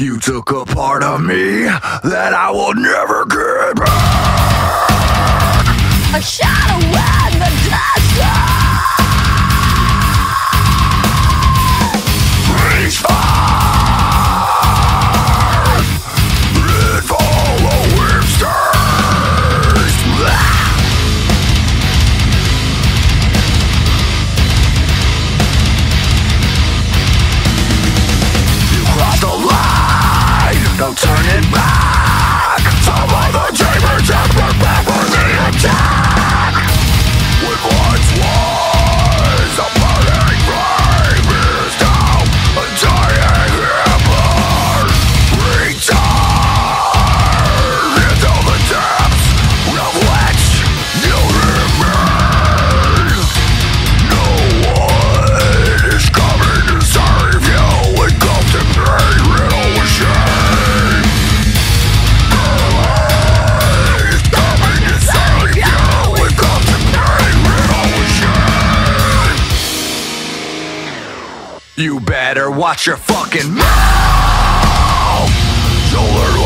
You took a part of me that I will never get back. A shot. You better watch your fucking mouth. You'll